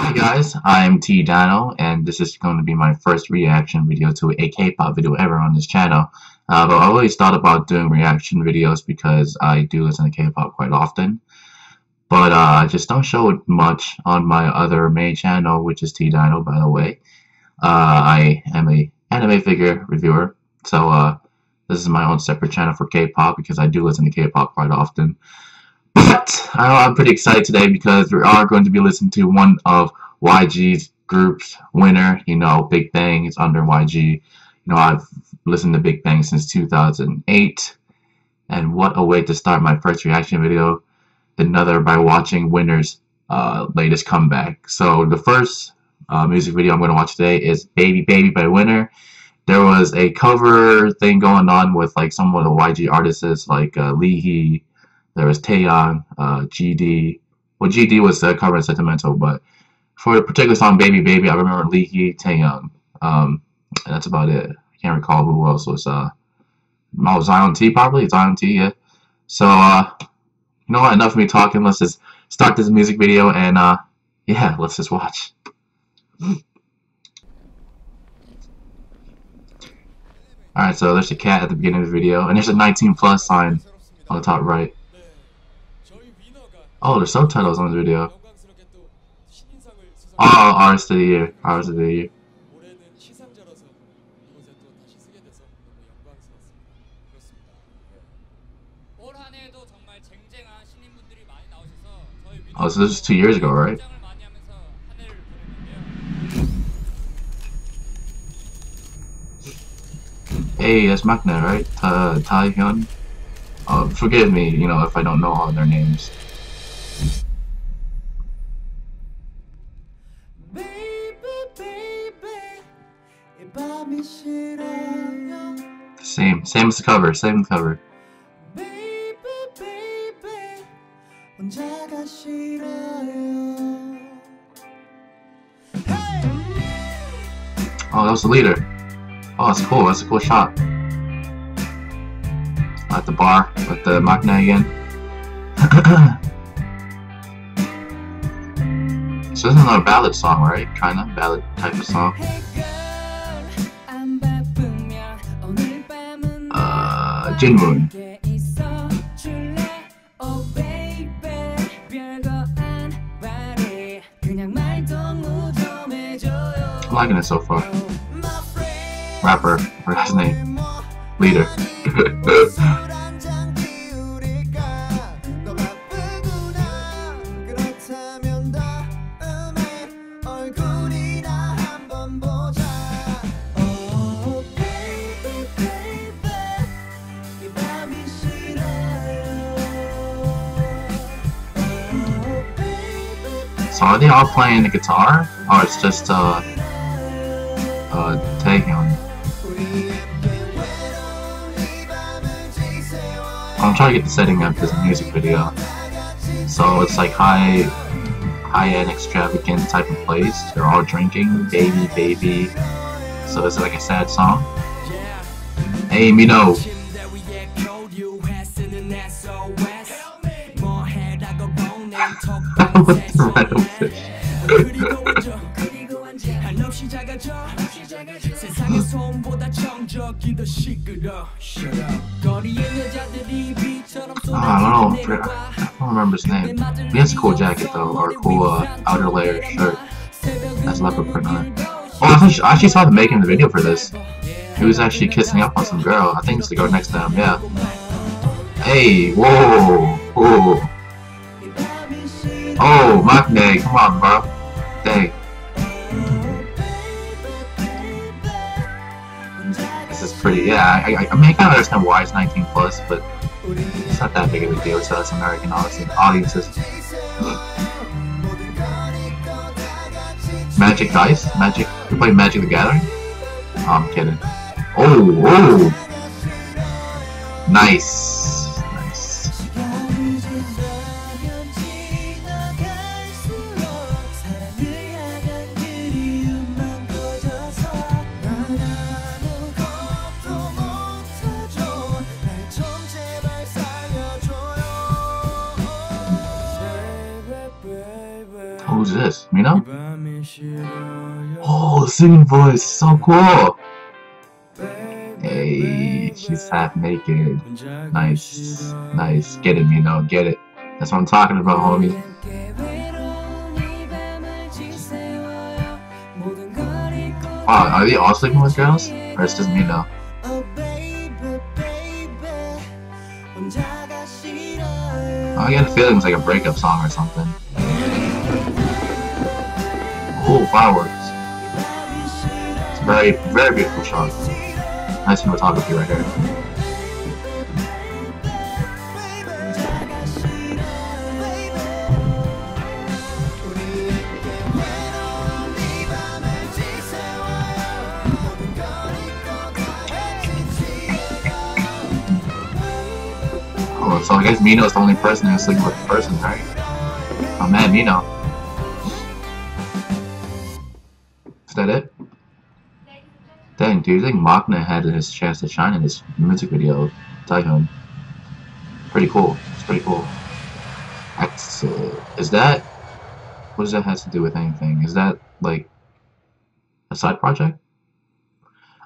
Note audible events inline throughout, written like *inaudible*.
Hi guys, I'm T Dyno, and this is going to be my first reaction video to a K-pop video ever on this channel. Uh, but I always thought about doing reaction videos because I do listen to K-pop quite often. But uh, I just don't show it much on my other main channel, which is T Dyno, by the way. Uh, I am a anime figure reviewer, so uh, this is my own separate channel for K-pop because I do listen to K-pop quite often. But I'm pretty excited today because we are going to be listening to one of YG's group's winner. You know, Big Bang is under YG. You know, I've listened to Big Bang since 2008. And what a way to start my first reaction video another by watching Winner's uh, latest comeback. So the first uh, music video I'm going to watch today is Baby Baby by Winner. There was a cover thing going on with like some of the YG artists like uh, Lee Hi, there was Taeyang, uh, GD. Well, GD was uh, covering Sentimental, but for the particular song Baby Baby, I remember Lee Hi, Taeyang. Um, and that's about it. I can't recall who else was. Uh, oh, Zion T probably. Zion T, yeah. So, uh, you know what? Enough of me talking. Let's just start this music video and, uh, yeah, let's just watch. Alright, so there's a cat at the beginning of the video, and there's a 19 plus sign on the top right. Oh, there's subtitles on this video. Oh, Artist of the Year. Artist of the Year. Oh, so this is two years ago, right? Hey, that's Maknae, right? Uh, Taehyun? Uh, forgive me, you know, if I don't know all their names. Same, same as the cover, same cover. Oh, that was the leader. Oh, that's cool. That's a cool shot. At the bar with the Maknae again. *clears throat* so this is another ballad song, right? Kinda ballad type of song. Uh, Jinwoon. I'm liking it so far. Rapper, what's his name? Leader. *laughs* So are they all playing the guitar? Or it's just uh uh on I'm trying to get the setting up this music video. So it's like high high-end extravagant type of place. They're all drinking, baby, baby. So it's like a sad song. Hey, Mino. Ah, I don't know. I don't remember his name. He has a cool jacket though, or a cool uh, outer layer shirt. That's leopard print on it. Oh, I, actually, I actually saw the making of the video for this. He was actually kissing up on some girl. I think it's the girl next to him. Yeah. Hey, whoa, whoa. Oh, Maknae, come on, bro. Dang. This is pretty, yeah, I, I, I mean, I kind of understand why it's 19 plus, but it's not that big of a deal to us American audiences. Magic Dice? Magic? You play Magic the Gathering? Oh, I'm kidding. Oh, oh! Nice. Who's this? Mino? Oh, oh singing voice, so cool! Hey, she's half naked. Nice, nice. Get it, Mino, get it. That's what I'm talking about, homie. Wow, are they all sleeping with girls? Or is just Mino? Oh, I get a feeling it's like a breakup song or something. Cool fireworks. It's a very, very beautiful shot. Nice cinematography right here. Oh, so I guess Mino is the only person who's sleeping with the person, right? Oh man, Mino. That it? Dang, do you think Maknae had his chance to shine in this music video? Taehyun. Pretty cool. It's pretty cool. Is that... What does that have to do with anything? Is that, like, a side project?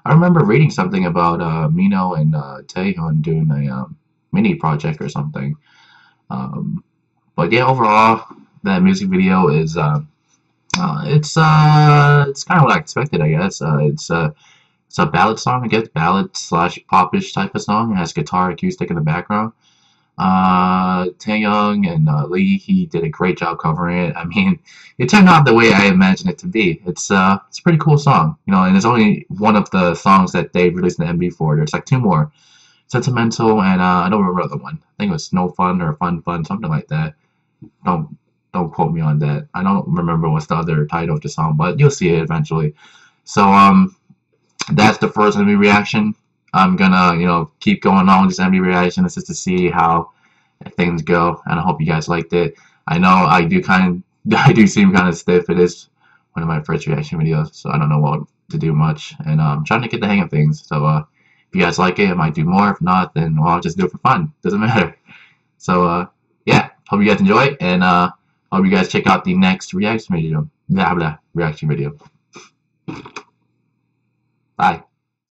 I remember reading something about uh, Mino and uh, Taehyun doing a um, mini project or something. Um, but yeah, overall, that music video is uh, uh, it's uh, it's kind of what I expected, I guess. Uh, it's uh, it's a ballad song, I guess, ballad slash popish type of song. It has guitar acoustic in the background. Uh, Taeyang and uh, Lee, he did a great job covering it. I mean, *laughs* it turned out the way I imagined it to be. It's uh, it's a pretty cool song, you know. And it's only one of the songs that they released an MV for. There's like two more, Sentimental and uh, I don't remember the other one. I think it was No Fun or Fun Fun, something like that. Don't don't quote me on that. I don't remember what's the other title of the song, but you'll see it eventually. So um, that's the first MV reaction. I'm gonna, you know, keep going on with this MV reaction. This is to see how things go, and I hope you guys liked it. I know I do kind of, *laughs* I do seem kind of stiff. It is one of my first reaction videos, so I don't know what to do much, and I'm um, trying to get the hang of things. So, uh, if you guys like it, I might do more. If not, then well, I'll just do it for fun. Doesn't *laughs* matter. So, uh, yeah, hope you guys enjoy, and uh, hope you guys check out the next reaction video. Blah blah reaction video. Bye.